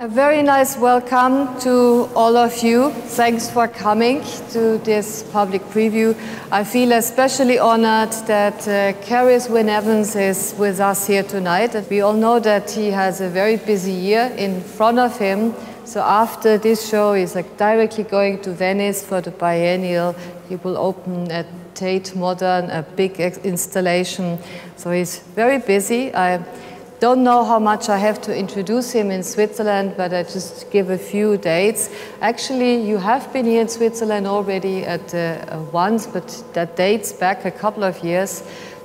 A very nice welcome to all of you. Thanks for coming to this public preview. I feel especially honored that uh, Cerith Wyn Evans is with us here tonight. We all know that he has a very busy year in front of him. So after this show, he's like directly going to Venice for the biennial. He will open at Tate Modern, a big installation. So he's very busy. I don't know how much I have to introduce him in Switzerland, but I just give a few dates. Actually, you have been here in Switzerland already at uh, once, but that dates back a couple of years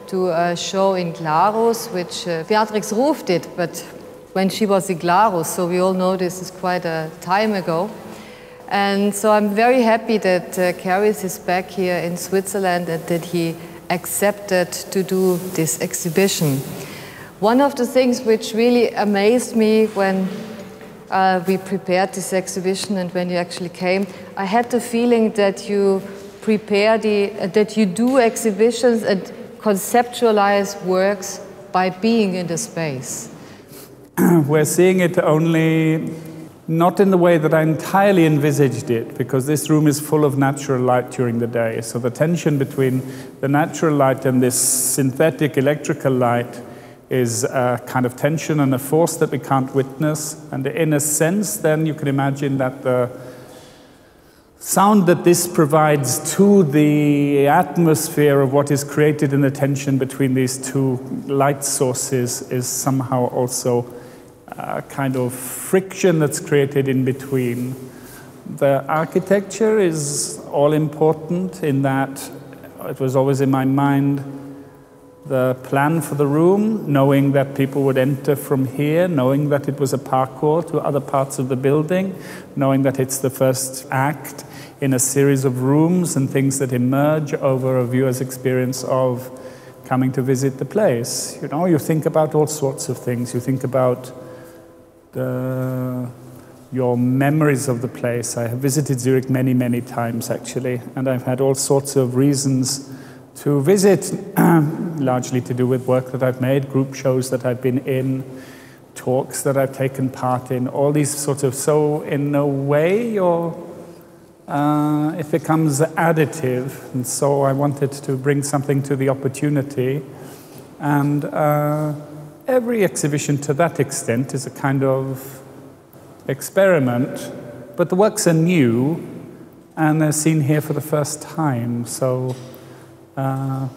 to a show in Glarus, which uh, Beatrix Ruf did, but when she was in Glarus, so we all know this is quite a time ago. And so I'm very happy that uh, Cerith is back here in Switzerland and that he accepted to do this exhibition. One of the things which really amazed me when uh, we prepared this exhibition and when you actually came, I had the feeling that you prepare the, uh, that you do exhibitions and conceptualize works by being in the space. We're seeing it only not in the way that I entirely envisaged it, because this room is full of natural light during the day. So the tension between the natural light and this synthetic electrical light is a kind of tension and a force that we can't witness. And in a sense, then you can imagine that the sound that this provides to the atmosphere of what is created in the tension between these two light sources is somehow also a kind of friction that's created in between. The architecture is all important in that it was always in my mind the plan for the room, knowing that people would enter from here, knowing that it was a parkour to other parts of the building, knowing that it's the first act in a series of rooms and things that emerge over a viewer's experience of coming to visit the place. You know, you think about all sorts of things. You think about the, your memories of the place. I have visited Zurich many, many times actually, and I've had all sorts of reasons to visit, largely to do with work that I've made, group shows that I've been in, talks that I've taken part in, all these sort of, so in a way, you're, uh, it becomes additive. And so I wanted to bring something to the opportunity. And uh, every exhibition to that extent is a kind of experiment, but the works are new and they're seen here for the first time. So uh,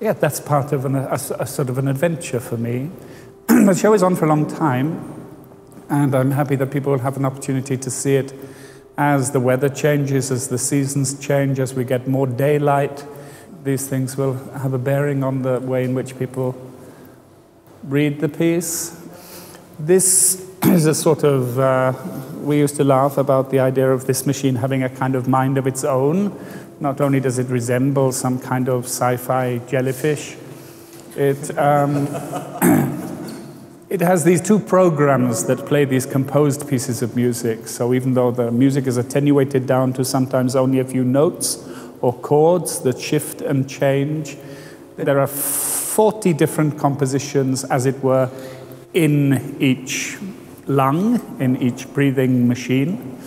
yeah, that's part of an, a, a, sort of an adventure for me. the show is on for a long time, and I'm happy that people will have an opportunity to see it as the weather changes, as the seasons change, as we get more daylight. These things will have a bearing on the way in which people read the piece. This is a sort of, uh, we used to laugh about the idea of this machine having a kind of mind of its own, not only does it resemble some kind of sci fi jellyfish, it, um, it has these two programs that play these composed pieces of music. So even though the music is attenuated down to sometimes only a few notes or chords that shift and change, there are 40 different compositions, as it were, in each lung, in each breathing machine.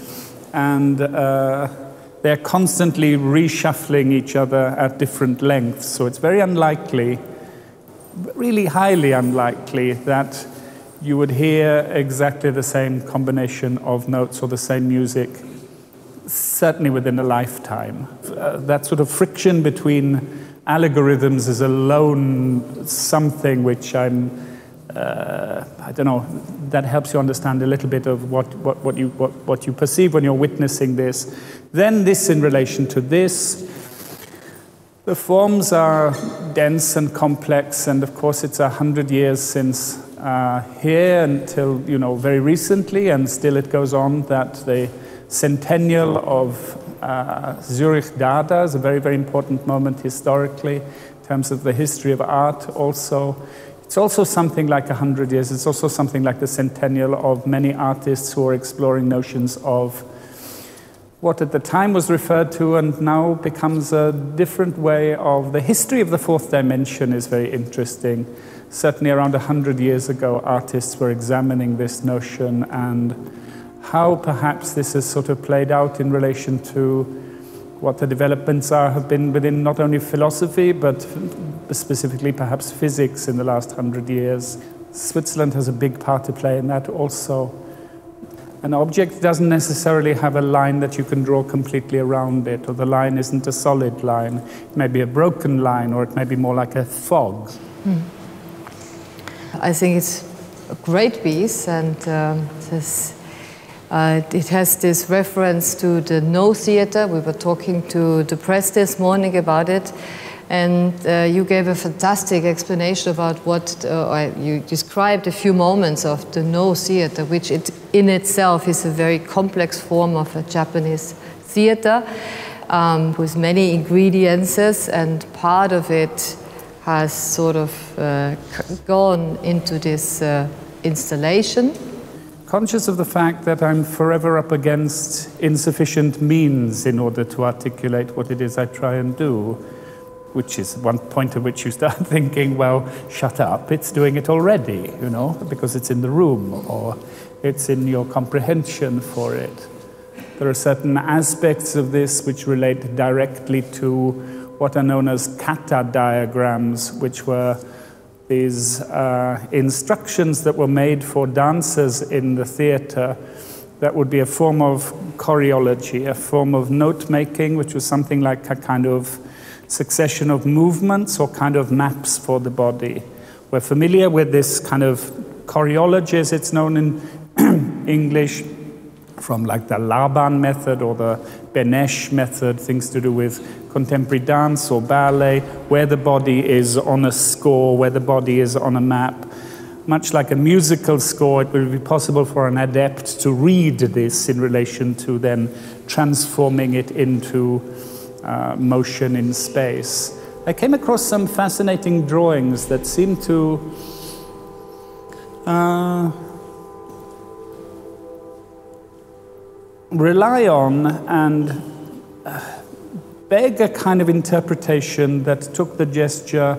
And uh, they're constantly reshuffling each other at different lengths. So it's very unlikely, really highly unlikely, that you would hear exactly the same combination of notes or the same music, certainly within a lifetime. Uh, that sort of friction between algorithms is alone something which I'm uh, I don't know, that helps you understand a little bit of what, what, what, you, what, what you perceive when you're witnessing this. Then, this in relation to this. The forms are dense and complex, and of course, it's a hundred years since uh, here until you know very recently, and still it goes on that the centennial of uh, Zurich Dada is a very, very important moment historically in terms of the history of art. Also, it's also something like 100 years. It's also something like the centennial of many artists who are exploring notions of what at the time was referred to and now becomes a different way of the history of the fourth dimension is very interesting. certainly around 100 years ago, artists were examining this notion and how perhaps this has sort of played out in relation to what the developments are have been within not only philosophy but specifically perhaps physics in the last hundred years. Switzerland has a big part to play in that also. An object doesn't necessarily have a line that you can draw completely around it, or the line isn't a solid line. It may be a broken line, or it may be more like a fog. Hmm. I think it's a great piece, and um, this uh, it has this reference to the Noh Theater. We were talking to the press this morning about it, and uh, you gave a fantastic explanation about what uh, you described a few moments of the Noh Theater, which it, in itself is a very complex form of a Japanese theater um, with many ingredients, and part of it has sort of uh, gone into this uh, installation conscious of the fact that I'm forever up against insufficient means in order to articulate what it is I try and do, which is one point at which you start thinking, well, shut up, it's doing it already, you know, because it's in the room or it's in your comprehension for it. There are certain aspects of this which relate directly to what are known as kata diagrams, which were these uh, instructions that were made for dancers in the theater that would be a form of choreology, a form of note making, which was something like a kind of succession of movements or kind of maps for the body. We're familiar with this kind of choreology, as it's known in English, from like the Laban method or the Benesh method, things to do with contemporary dance or ballet, where the body is on a score, where the body is on a map. Much like a musical score, it will be possible for an adept to read this in relation to then transforming it into uh, motion in space. I came across some fascinating drawings that seem to uh, rely on and uh, beg a kind of interpretation that took the gesture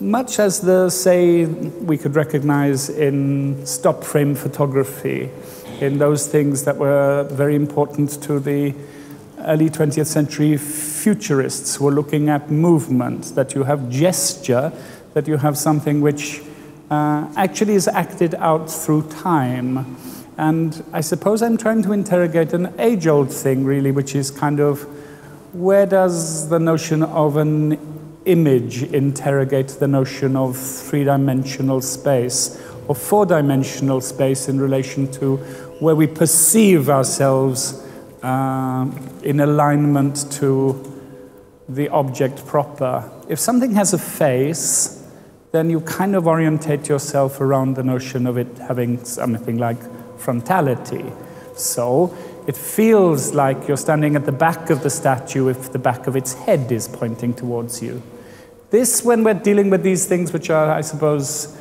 much as the, say, we could recognize in stop frame photography, in those things that were very important to the early 20th century futurists who were looking at movement, that you have gesture, that you have something which uh, actually is acted out through time. And I suppose I'm trying to interrogate an age old thing, really, which is kind of where does the notion of an image interrogate the notion of three dimensional space or four dimensional space in relation to where we perceive ourselves uh, in alignment to the object proper. If something has a face, then you kind of orientate yourself around the notion of it having something like frontality. So it feels like you're standing at the back of the statue if the back of its head is pointing towards you. This, when we're dealing with these things, which are, I suppose,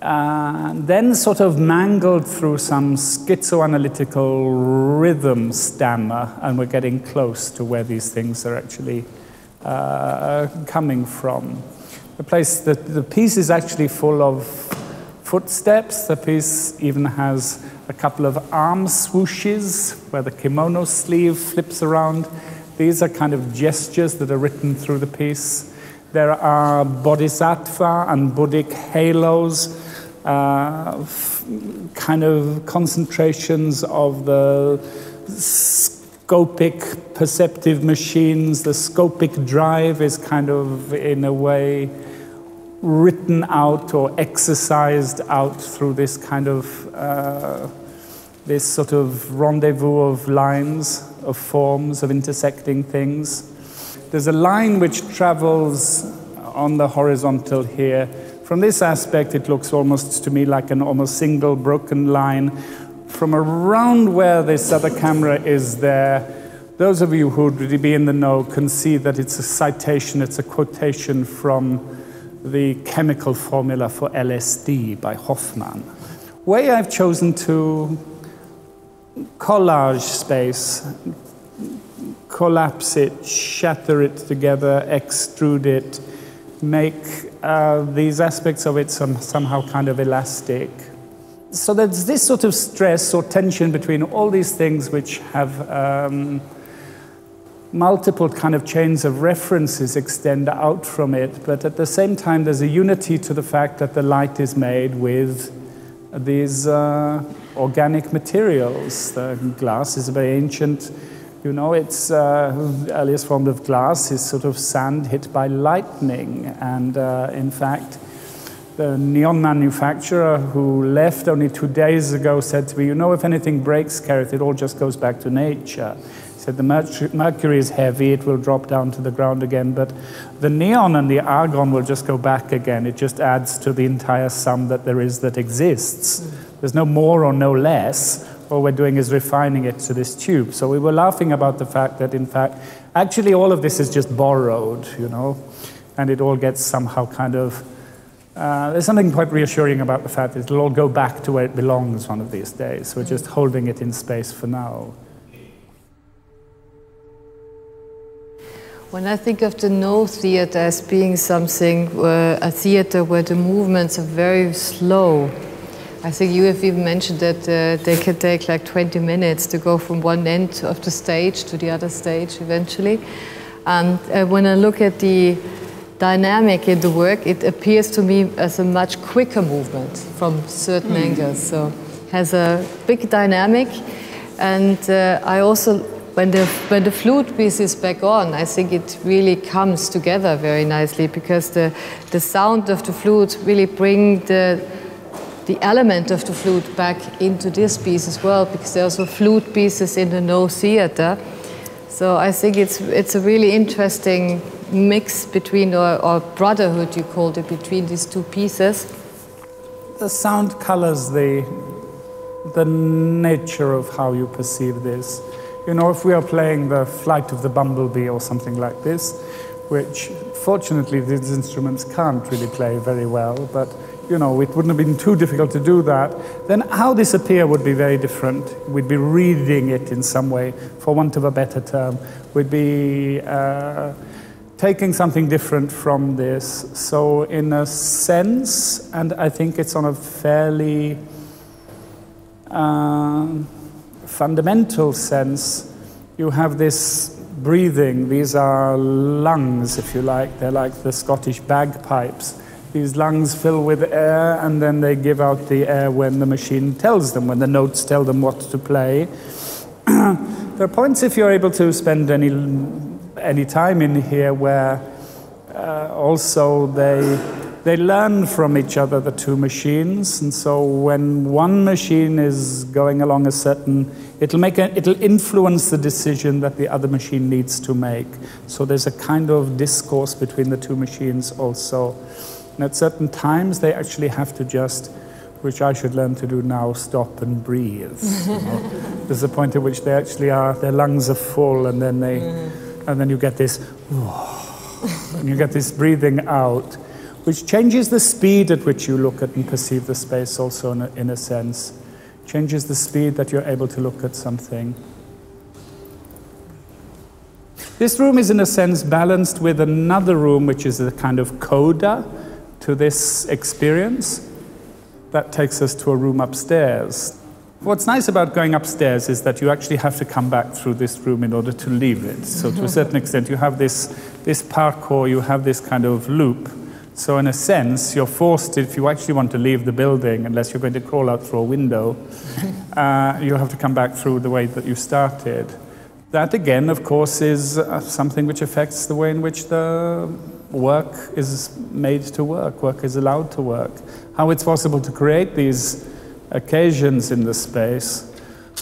uh, then sort of mangled through some schizoanalytical rhythm stammer, and we're getting close to where these things are actually uh, coming from. The place, the, the piece is actually full of footsteps. The piece even has a couple of arm swooshes where the kimono sleeve flips around. These are kind of gestures that are written through the piece. There are bodhisattva and Buddhic halos, uh, kind of concentrations of the scopic perceptive machines. The scopic drive is kind of, in a way, written out or exercised out through this kind of uh, this sort of rendezvous of lines, of forms, of intersecting things. There's a line which travels on the horizontal here. From this aspect, it looks almost to me like an almost single broken line. From around where this other camera is there, those of you who would really be in the know can see that it's a citation, it's a quotation from the chemical formula for LSD by Hofmann. Way I've chosen to collage space, collapse it, shatter it together, extrude it, make uh, these aspects of it some, somehow kind of elastic. So there's this sort of stress or tension between all these things which have um, multiple kind of chains of references extend out from it, but at the same time, there's a unity to the fact that the light is made with these uh, organic materials. The glass is a very ancient, you know, its uh, earliest form of glass is sort of sand hit by lightning, and uh, in fact, the neon manufacturer who left only two days ago said to me, You know, if anything breaks, Cerith, it all just goes back to nature said the mercury is heavy, it will drop down to the ground again, but the neon and the argon will just go back again. It just adds to the entire sum that there is that exists. There's no more or no less. All we're doing is refining it to this tube. So we were laughing about the fact that, in fact, actually all of this is just borrowed, you know, and it all gets somehow kind of. Uh, there's something quite reassuring about the fact that it'll all go back to where it belongs one of these days. We're just holding it in space for now. When I think of the Noh theater as being something, uh, a theater where the movements are very slow, I think you have even mentioned that uh, they can take like 20 minutes to go from one end of the stage to the other stage eventually. And uh, when I look at the dynamic in the work, it appears to me as a much quicker movement from certain mm. angles. So has a big dynamic. And uh, I also when the, when the flute piece is back on, I think it really comes together very nicely because the, the sound of the flute really bring the, the element of the flute back into this piece as well because there are also flute pieces in the Noh theater. So I think it's, it's a really interesting mix between, or, or brotherhood you called it, between these two pieces. The sound colors the, the nature of how you perceive this. You know, if we are playing the Flight of the Bumblebee or something like this, which fortunately these instruments can't really play very well, but you know, it wouldn't have been too difficult to do that, then how this appear would be very different. We'd be reading it in some way, for want of a better term. We'd be uh, taking something different from this. So, in a sense, and I think it's on a fairly uh, fundamental sense, you have this breathing. These are lungs, if you like. They're like the Scottish bagpipes. These lungs fill with air, and then they give out the air when the machine tells them, when the notes tell them what to play. there are points, if you're able to spend any, any time in here, where uh, also they they learn from each other, the two machines. And so when one machine is going along a certain, it'll, make a, it'll influence the decision that the other machine needs to make. So there's a kind of discourse between the two machines also. And at certain times, they actually have to just, which I should learn to do now, stop and breathe. you know? There's a point at which they actually are, their lungs are full, and then they, mm. and then you get this, and you get this breathing out which changes the speed at which you look at and perceive the space, also in a, in a sense. Changes the speed that you're able to look at something. This room is, in a sense, balanced with another room, which is a kind of coda to this experience. That takes us to a room upstairs. What's nice about going upstairs is that you actually have to come back through this room in order to leave it. So, to a certain extent, you have this, this parkour, you have this kind of loop so, in a sense, you're forced, if you actually want to leave the building, unless you're going to crawl out through a window, uh, you have to come back through the way that you started. That, again, of course, is uh, something which affects the way in which the work is made to work, work is allowed to work. How it's possible to create these occasions in the space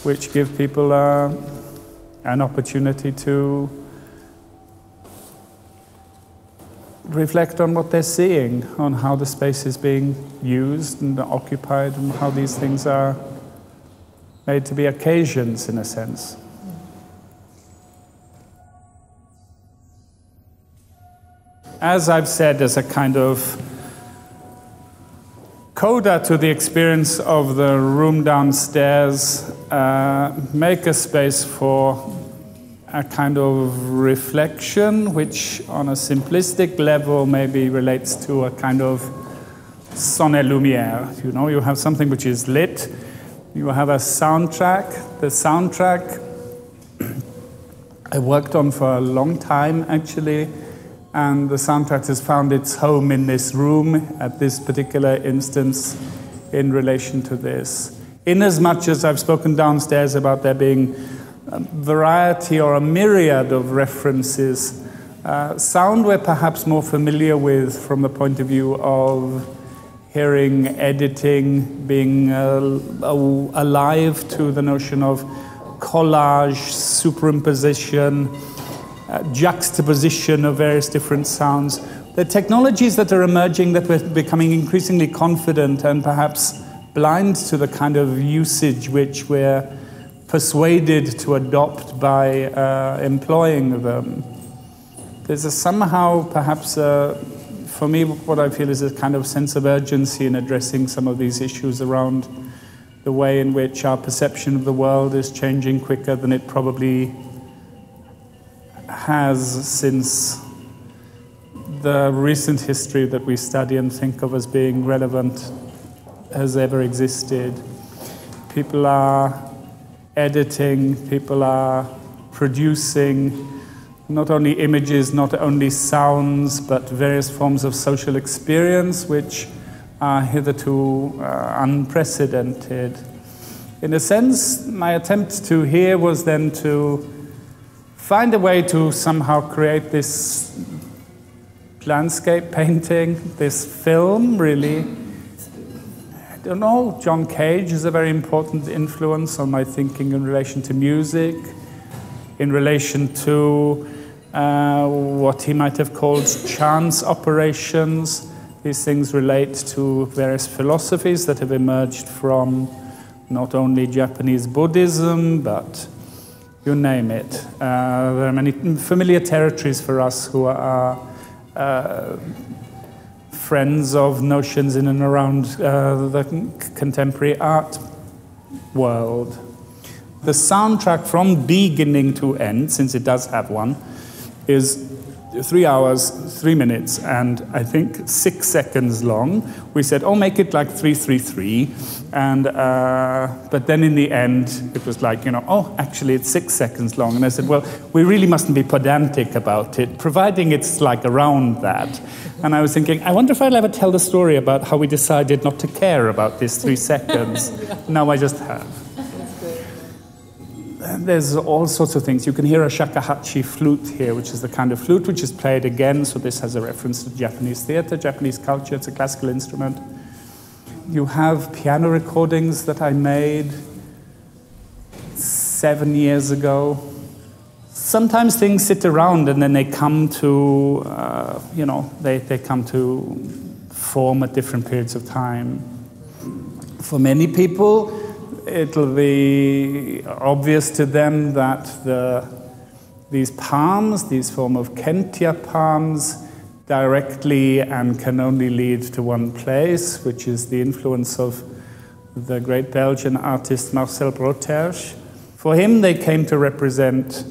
which give people uh, an opportunity to reflect on what they're seeing, on how the space is being used and occupied, and how these things are made to be occasions, in a sense. As I've said, as a kind of coda to the experience of the room downstairs, uh, make a space for a kind of reflection, which on a simplistic level maybe relates to a kind of son et lumière. You know, you have something which is lit, you have a soundtrack. The soundtrack I worked on for a long time actually, and the soundtrack has found its home in this room at this particular instance in relation to this. In as much as I've spoken downstairs about there being variety or a myriad of references, uh, sound we're perhaps more familiar with from the point of view of hearing, editing, being uh, alive to the notion of collage, superimposition, uh, juxtaposition of various different sounds. The technologies that are emerging that we're becoming increasingly confident and perhaps blind to the kind of usage which we're persuaded to adopt by uh, employing them. There's a somehow perhaps a for me, what I feel is a kind of sense of urgency in addressing some of these issues around the way in which our perception of the world is changing quicker than it probably has since the recent history that we study and think of as being relevant has ever existed. People are editing, people are producing not only images, not only sounds, but various forms of social experience which are hitherto uh, unprecedented. In a sense, my attempt to here was then to find a way to somehow create this landscape painting, this film, really. Don't know, John Cage is a very important influence on my thinking in relation to music, in relation to uh, what he might have called chance operations. These things relate to various philosophies that have emerged from not only Japanese Buddhism, but you name it. Uh, there are many familiar territories for us who are uh, friends of notions in and around uh, the contemporary art world. The soundtrack from beginning to end, since it does have one, is three hours, three minutes, and I think six seconds long. We said, oh, make it like 333. And, uh, but then in the end, it was like, you know, oh, actually, it's six seconds long. And I said, well, we really mustn't be pedantic about it, providing it's like around that. And I was thinking, I wonder if I'll ever tell the story about how we decided not to care about this three seconds. now I just have there's all sorts of things. You can hear a shakuhachi flute here, which is the kind of flute which is played again. So this has a reference to Japanese theater, Japanese culture. It's a classical instrument. You have piano recordings that I made seven years ago. Sometimes things sit around and then they come to, uh, you know, they, they come to form at different periods of time. For many people, it'll be obvious to them that the, these palms, these form of Kentia palms, directly and can only lead to one place, which is the influence of the great Belgian artist Marcel Broodthaers. For him, they came to represent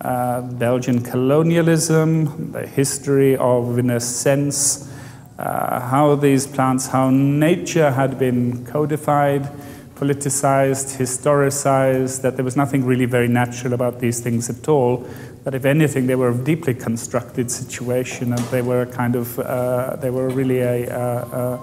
uh, Belgian colonialism, the history of, in a sense, uh, how these plants, how nature had been codified politicized, historicized, that there was nothing really very natural about these things at all. That if anything, they were a deeply constructed situation, and they were a kind of, uh, they were really a, a, a,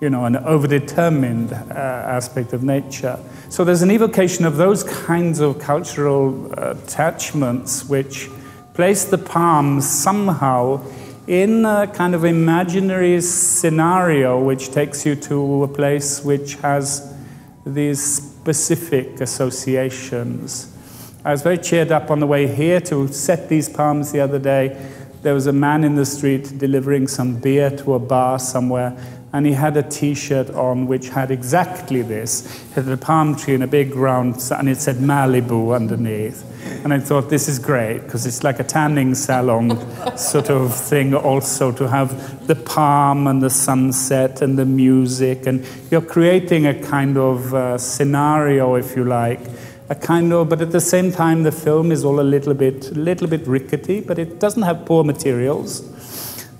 you know, an overdetermined uh, aspect of nature. So there's an evocation of those kinds of cultural attachments which place the palms somehow in a kind of imaginary scenario which takes you to a place which has these specific associations. I was very cheered up on the way here to set these palms the other day. There was a man in the street delivering some beer to a bar somewhere, and he had a t shirt on which had exactly this. It had a palm tree and a big round, and it said Malibu underneath. And I thought, this is great, because it's like a tanning salon sort of thing, also to have the palm and the sunset and the music. And you're creating a kind of uh, scenario, if you like, a kind of, but at the same time, the film is all a little bit, little bit rickety, but it doesn't have poor materials.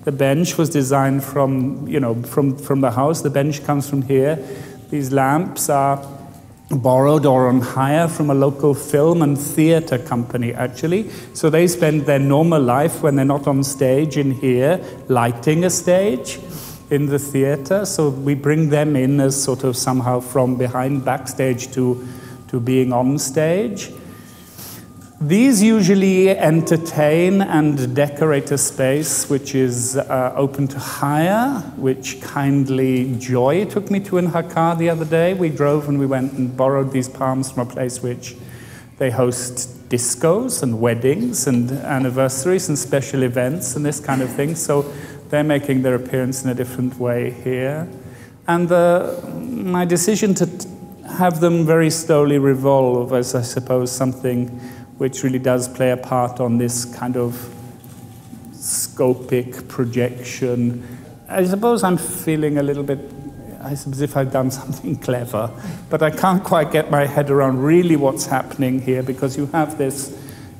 The bench was designed from, you know, from, from the house. The bench comes from here. These lamps are borrowed or on hire from a local film and theater company, actually. So they spend their normal life when they're not on stage in here, lighting a stage in the theater. So we bring them in as sort of somehow from behind backstage to to being on stage. These usually entertain and decorate a space which is uh, open to hire, which kindly Joy took me to in car the other day. We drove and we went and borrowed these palms from a place which they host discos and weddings and anniversaries and special events and this kind of thing. So they're making their appearance in a different way here. And the, my decision to have them very slowly revolve as, I suppose, something which really does play a part on this kind of scopic projection. I suppose I'm feeling a little bit as if I've done something clever, but I can't quite get my head around really what's happening here because you have this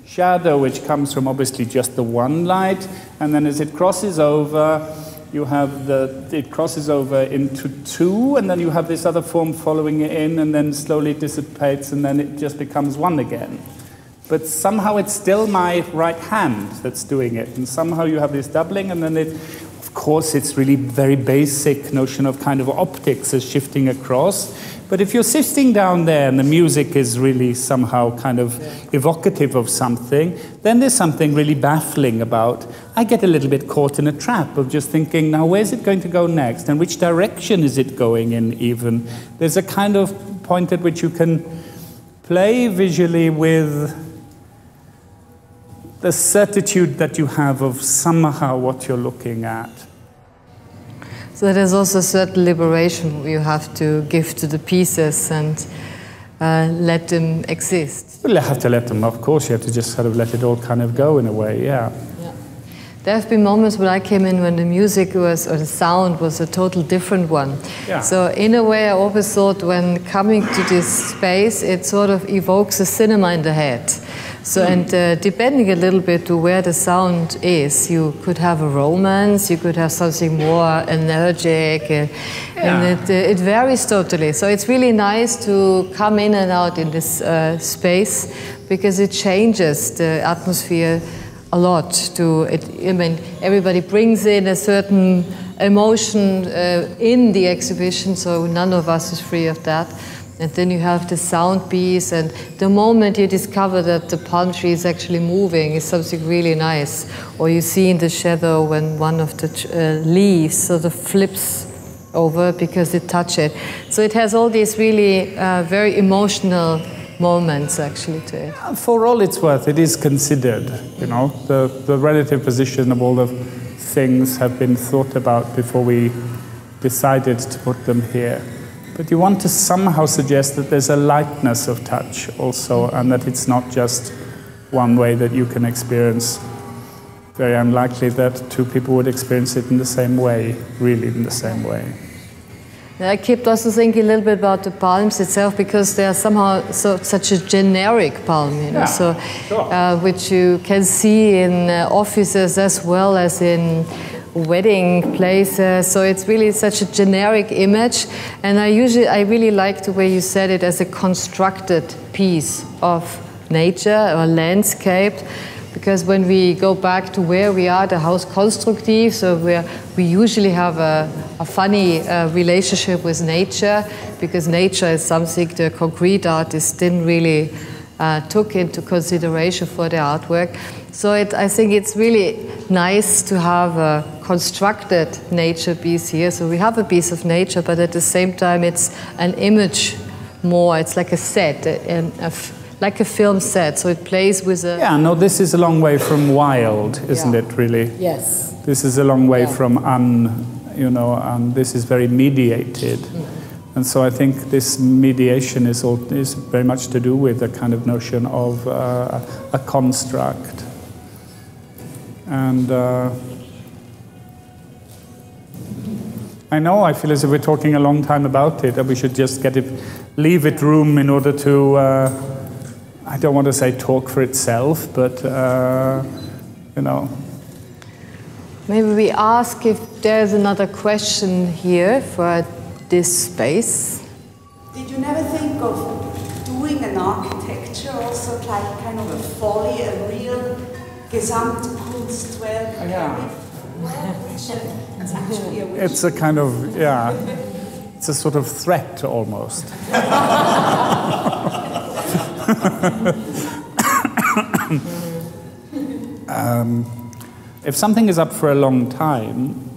shadow which comes from obviously just the one light, and then as it crosses over, you have the, it crosses over into two, and then you have this other form following it in, and then slowly dissipates, and then it just becomes one again. But somehow it's still my right hand that's doing it, and somehow you have this doubling, and then it, of course, it's really very basic notion of kind of optics as shifting across. But if you're sitting down there and the music is really somehow kind of evocative of something, then there's something really baffling about. I get a little bit caught in a trap of just thinking, now where's it going to go next? And which direction is it going in, even? There's a kind of point at which you can play visually with the certitude that you have of somehow what you're looking at. So there's also a certain liberation you have to give to the pieces and uh, let them exist. Well, you have to let them, of course, you have to just sort of let it all kind of go in a way, yeah. yeah. There have been moments when I came in when the music was, or the sound was a total different one. Yeah. So, in a way, I always thought when coming to this space, it sort of evokes a cinema in the head. So, and uh, depending a little bit to where the sound is, you could have a romance, you could have something more energetic, uh, yeah. and it, uh, it varies totally. So, it's really nice to come in and out in this uh, space because it changes the atmosphere a lot. To it, I mean, everybody brings in a certain emotion uh, in the exhibition, so none of us is free of that. And then you have the sound piece, and the moment you discover that the palm tree is actually moving is something really nice. Or you see in the shadow when one of the uh, leaves sort of flips over because it touched it. So it has all these really uh, very emotional moments actually to it. For all it's worth, it is considered. You know, the, the relative position of all the things have been thought about before we decided to put them here. But you want to somehow suggest that there's a lightness of touch also, and that it's not just one way that you can experience. Very unlikely that two people would experience it in the same way, really in the same way. I kept also thinking a little bit about the palms itself because they are somehow so, such a generic palm, you know, yeah, so sure. uh, which you can see in uh, offices as well as in wedding places. So it's really such a generic image. And I usually, I really like the way you said it as a constructed piece of nature or landscape. Because when we go back to where we are, the Haus Konstruktiv, so where we usually have a, a funny uh, relationship with nature, because nature is something the concrete artist didn't really uh, took into consideration for the artwork. So it, I think it's really nice to have a constructed nature piece here. So we have a piece of nature, but at the same time, it's an image more. It's like a set, a, a, like a film set. So it plays with a. Yeah, no, this is a long way from wild, isn't yeah. it? Really. Yes. This is a long way yeah. from un, you know, um, this is very mediated. Mm. And so I think this mediation is, all, is very much to do with the kind of notion of uh, a construct. And uh, I know I feel as if we're talking a long time about it, that we should just get it, leave it room in order to, uh, I don't want to say talk for itself, but uh, you know. Maybe we ask if there's another question here for this space. Did you never think of doing an architecture also like kind of a folly, a real Gesamtkunstwerk? Oh, yeah. It's a kind of, yeah, it's a sort of threat almost. um, if something is up for a long time,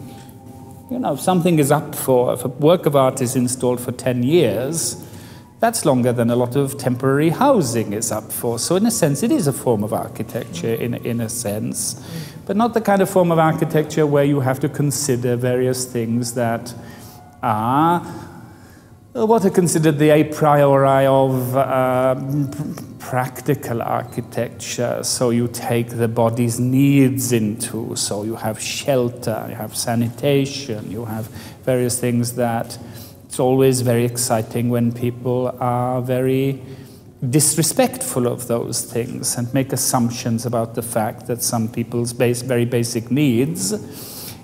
you know, if something is up for, if a work of art is installed for 10 years, that's longer than a lot of temporary housing is up for. So, in a sense, it is a form of architecture, in, in a sense, but not the kind of form of architecture where you have to consider various things that are what are considered the a priori of uh, practical architecture. So you take the body's needs into, so you have shelter, you have sanitation, you have various things that it's always very exciting when people are very disrespectful of those things and make assumptions about the fact that some people's base, very basic needs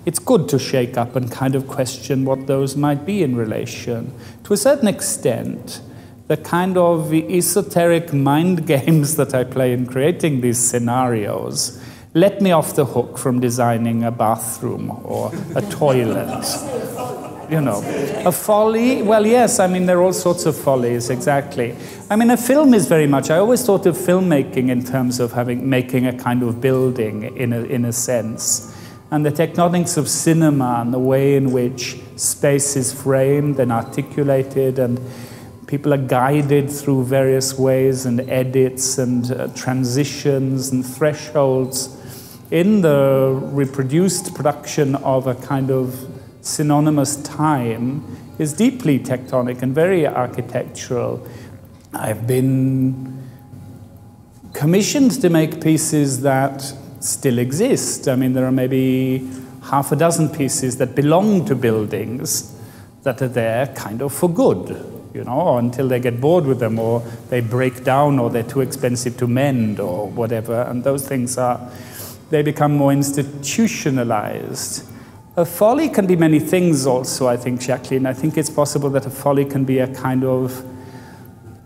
it's good to shake up and kind of question what those might be in relation. To a certain extent, the kind of esoteric mind games that I play in creating these scenarios let me off the hook from designing a bathroom or a toilet. You know, a folly. Well, yes, I mean, there are all sorts of follies, exactly. I mean, a film is very much, I always thought of filmmaking in terms of having, making a kind of building in a, in a sense. And the tectonics of cinema and the way in which space is framed and articulated, and people are guided through various ways and edits and uh, transitions and thresholds in the reproduced production of a kind of synonymous time is deeply tectonic and very architectural. I've been commissioned to make pieces that still exist. I mean, there are maybe half a dozen pieces that belong to buildings that are there kind of for good, you know, until they get bored with them or they break down or they're too expensive to mend or whatever. And those things are, they become more institutionalized. A folly can be many things also, I think, Jacqueline. I think it's possible that a folly can be a kind of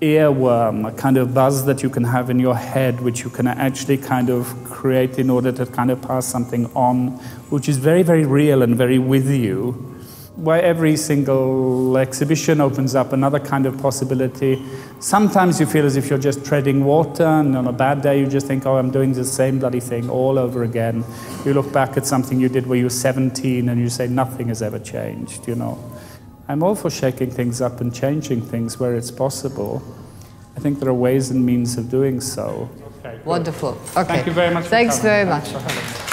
earworm, a kind of buzz that you can have in your head, which you can actually kind of create in order to kind of pass something on, which is very, very real and very with you. Where every single exhibition opens up another kind of possibility. Sometimes you feel as if you're just treading water, and on a bad day you just think, oh, I'm doing the same bloody thing all over again. You look back at something you did when you were 17 and you say, nothing has ever changed, you know. I'm all for shaking things up and changing things where it's possible. I think there are ways and means of doing so. Wonderful. Okay. Thank you very much. Thanks coming. very Thanks much. for having me.